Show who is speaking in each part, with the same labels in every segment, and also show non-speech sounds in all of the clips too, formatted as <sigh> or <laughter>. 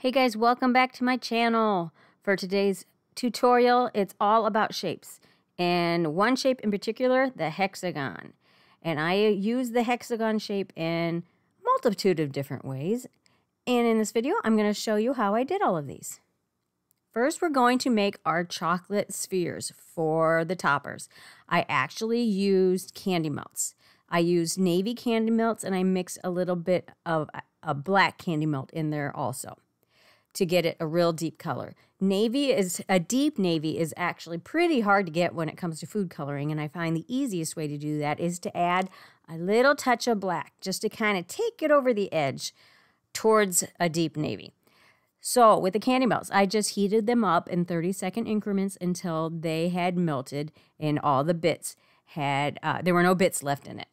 Speaker 1: Hey guys, welcome back to my channel. For today's tutorial, it's all about shapes. And one shape in particular, the hexagon. And I use the hexagon shape in multitude of different ways. And in this video, I'm going to show you how I did all of these. First, we're going to make our chocolate spheres for the toppers. I actually used candy melts. I used navy candy melts and I mixed a little bit of a black candy melt in there also to get it a real deep color. Navy is a deep navy is actually pretty hard to get when it comes to food coloring, and I find the easiest way to do that is to add a little touch of black just to kind of take it over the edge towards a deep navy. So with the candy melts, I just heated them up in 30 second increments until they had melted and all the bits had, uh, there were no bits left in it.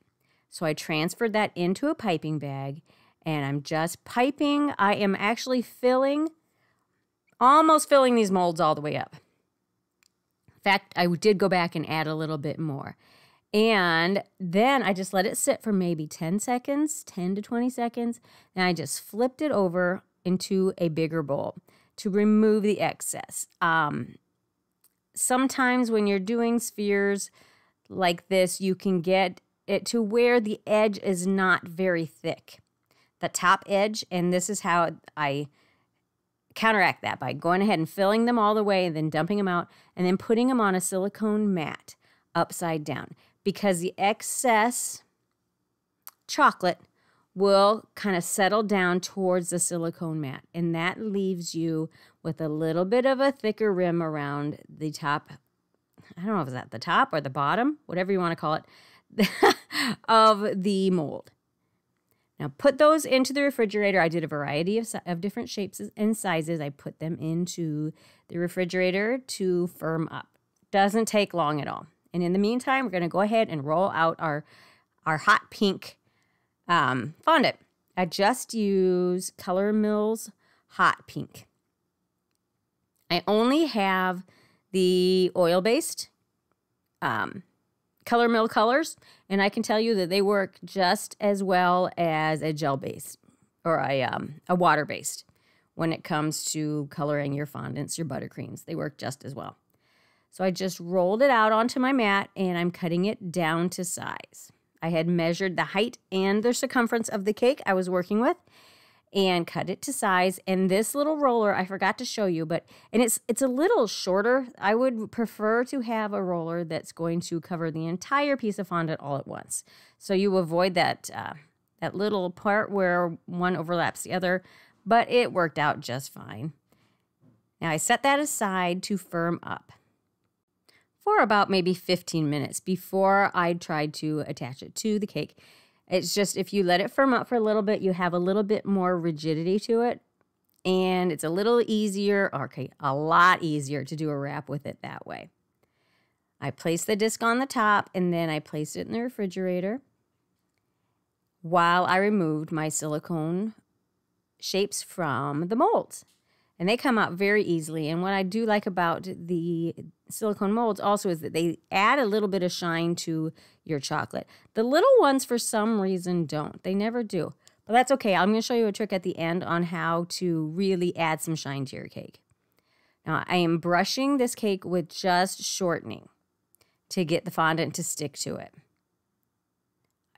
Speaker 1: So I transferred that into a piping bag and I'm just piping. I am actually filling, almost filling these molds all the way up. In fact, I did go back and add a little bit more. And then I just let it sit for maybe 10 seconds, 10 to 20 seconds. And I just flipped it over into a bigger bowl to remove the excess. Um, sometimes when you're doing spheres like this, you can get it to where the edge is not very thick the top edge. And this is how I counteract that by going ahead and filling them all the way, and then dumping them out, and then putting them on a silicone mat upside down because the excess chocolate will kind of settle down towards the silicone mat. And that leaves you with a little bit of a thicker rim around the top. I don't know if it's at the top or the bottom, whatever you want to call it, <laughs> of the mold. Now put those into the refrigerator. I did a variety of, of different shapes and sizes. I put them into the refrigerator to firm up. Doesn't take long at all. And in the meantime, we're going to go ahead and roll out our, our hot pink um, fondant. I just use Color Mills Hot Pink. I only have the oil-based um, Color Mill colors, and I can tell you that they work just as well as a gel based or a, um, a water based when it comes to coloring your fondants, your buttercreams. They work just as well. So I just rolled it out onto my mat and I'm cutting it down to size. I had measured the height and the circumference of the cake I was working with and cut it to size. And this little roller, I forgot to show you, but and it's it's a little shorter. I would prefer to have a roller that's going to cover the entire piece of fondant all at once, so you avoid that uh, that little part where one overlaps the other. But it worked out just fine. Now I set that aside to firm up for about maybe 15 minutes before I tried to attach it to the cake. It's just if you let it firm up for a little bit, you have a little bit more rigidity to it. And it's a little easier, okay, a lot easier to do a wrap with it that way. I placed the disc on the top and then I placed it in the refrigerator while I removed my silicone shapes from the molds and they come out very easily. And what I do like about the silicone molds also is that they add a little bit of shine to your chocolate. The little ones, for some reason, don't. They never do. But that's okay. I'm going to show you a trick at the end on how to really add some shine to your cake. Now, I am brushing this cake with just shortening to get the fondant to stick to it.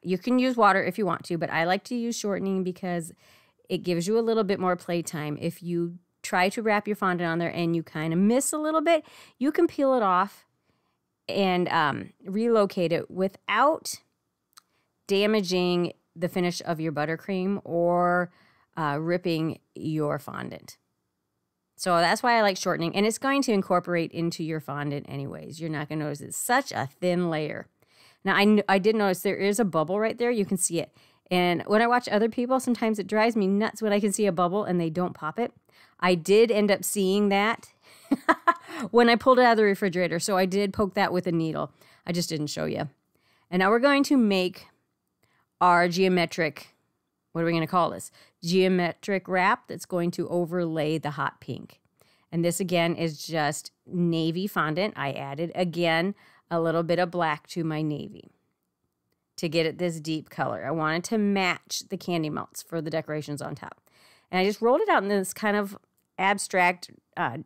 Speaker 1: You can use water if you want to, but I like to use shortening because it gives you a little bit more playtime. If you try to wrap your fondant on there and you kind of miss a little bit, you can peel it off and um, relocate it without damaging the finish of your buttercream or uh, ripping your fondant. So that's why I like shortening, and it's going to incorporate into your fondant anyways. You're not going to notice it's such a thin layer. Now, I, I did notice there is a bubble right there. You can see it. And when I watch other people, sometimes it drives me nuts when I can see a bubble and they don't pop it. I did end up seeing that <laughs> when I pulled it out of the refrigerator. So I did poke that with a needle. I just didn't show you. And now we're going to make our geometric, what are we going to call this? Geometric wrap that's going to overlay the hot pink. And this again is just navy fondant. I added again a little bit of black to my navy to get it this deep color. I wanted to match the candy melts for the decorations on top. And I just rolled it out in this kind of abstract uh,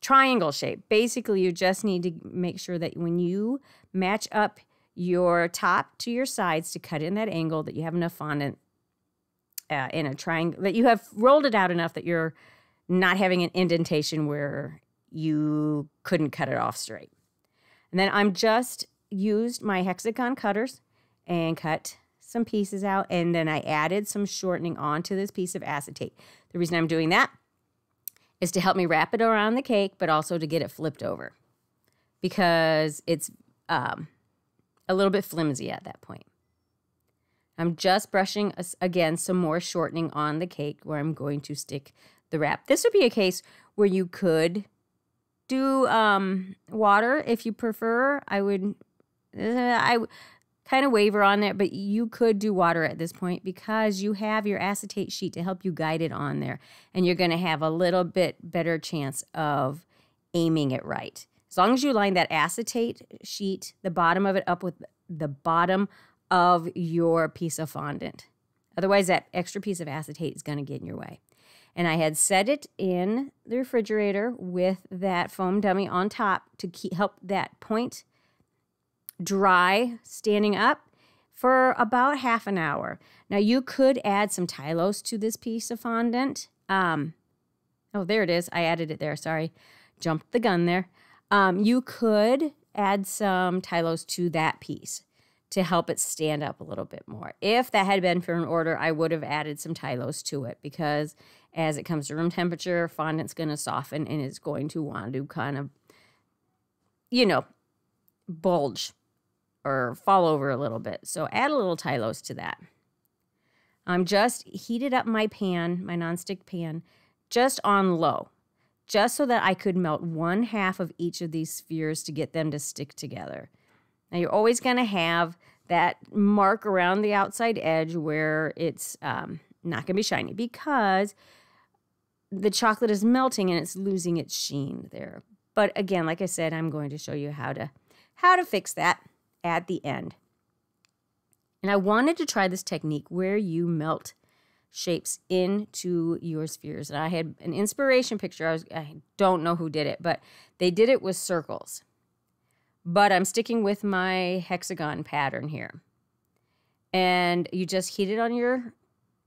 Speaker 1: triangle shape. Basically, you just need to make sure that when you match up your top to your sides to cut in that angle, that you have enough fondant uh, in a triangle, that you have rolled it out enough that you're not having an indentation where you couldn't cut it off straight. And then I'm just used my hexagon cutters and cut some pieces out. And then I added some shortening onto this piece of acetate. The reason I'm doing that is to help me wrap it around the cake, but also to get it flipped over because it's um, a little bit flimsy at that point. I'm just brushing, again, some more shortening on the cake where I'm going to stick the wrap. This would be a case where you could do um, water if you prefer. I would, uh, I kind of waver on it, but you could do water at this point because you have your acetate sheet to help you guide it on there. And you're going to have a little bit better chance of aiming it right. As long as you line that acetate sheet, the bottom of it up with the bottom of your piece of fondant. Otherwise, that extra piece of acetate is going to get in your way. And I had set it in the refrigerator with that foam dummy on top to keep, help that point dry standing up for about half an hour. Now you could add some Tylose to this piece of fondant. Um, oh, there it is. I added it there. Sorry, jumped the gun there. Um, you could add some Tylose to that piece to help it stand up a little bit more. If that had been for an order, I would have added some Tylose to it because as it comes to room temperature, fondant's going to soften and it's going to want to kind of, you know, bulge or fall over a little bit. So add a little Tylose to that. I'm just heated up my pan, my nonstick pan, just on low, just so that I could melt one half of each of these spheres to get them to stick together. Now you're always going to have that mark around the outside edge where it's um, not going to be shiny because the chocolate is melting and it's losing its sheen there. But again, like I said, I'm going to show you how to how to fix that at the end. And I wanted to try this technique where you melt shapes into your spheres. And I had an inspiration picture. I, was, I don't know who did it, but they did it with circles. But I'm sticking with my hexagon pattern here. And you just heat it on your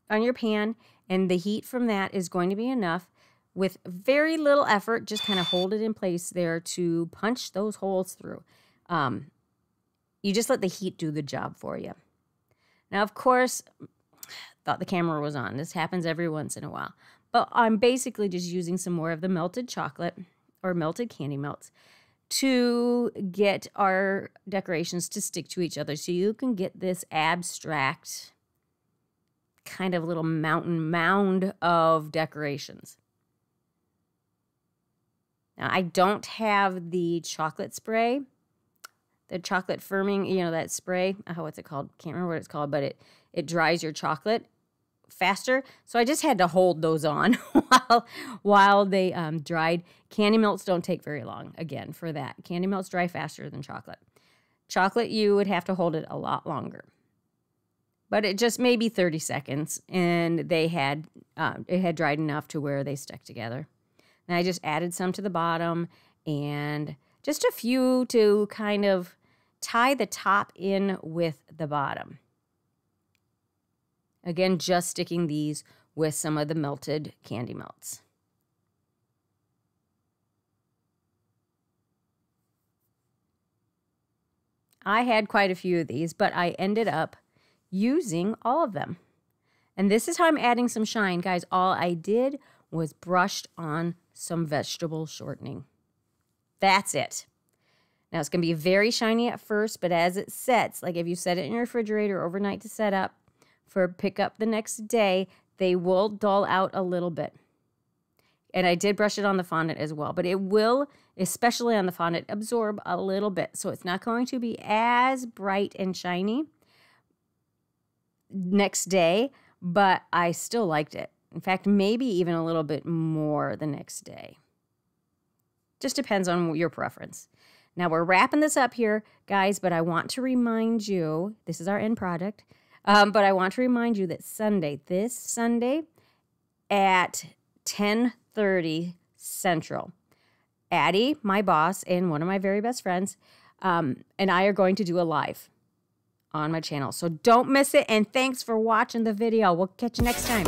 Speaker 1: on your pan and the heat from that is going to be enough with very little effort, just kind of hold it in place there to punch those holes through. Um, you just let the heat do the job for you. Now, of course, thought the camera was on. This happens every once in a while. But I'm basically just using some more of the melted chocolate or melted candy melts to get our decorations to stick to each other so you can get this abstract kind of little mountain mound of decorations. Now, I don't have the chocolate spray the chocolate firming, you know, that spray. Oh, what's it called? Can't remember what it's called, but it it dries your chocolate faster. So I just had to hold those on <laughs> while while they um, dried. Candy melts don't take very long. Again, for that, candy melts dry faster than chocolate. Chocolate, you would have to hold it a lot longer. But it just maybe 30 seconds, and they had uh, it had dried enough to where they stuck together. And I just added some to the bottom and just a few to kind of tie the top in with the bottom. Again, just sticking these with some of the melted candy melts. I had quite a few of these, but I ended up using all of them. And this is how I'm adding some shine. Guys, all I did was brushed on some vegetable shortening. That's it. Now it's going to be very shiny at first, but as it sets, like if you set it in your refrigerator overnight to set up for pickup the next day, they will dull out a little bit. And I did brush it on the fondant as well, but it will, especially on the fondant, absorb a little bit. So it's not going to be as bright and shiny next day, but I still liked it. In fact, maybe even a little bit more the next day. Just depends on your preference. Now we're wrapping this up here, guys, but I want to remind you this is our end product. Um, but I want to remind you that Sunday, this Sunday, at 10:30 Central. Addie, my boss, and one of my very best friends, um, and I are going to do a live on my channel. So don't miss it. And thanks for watching the video. We'll catch you next time.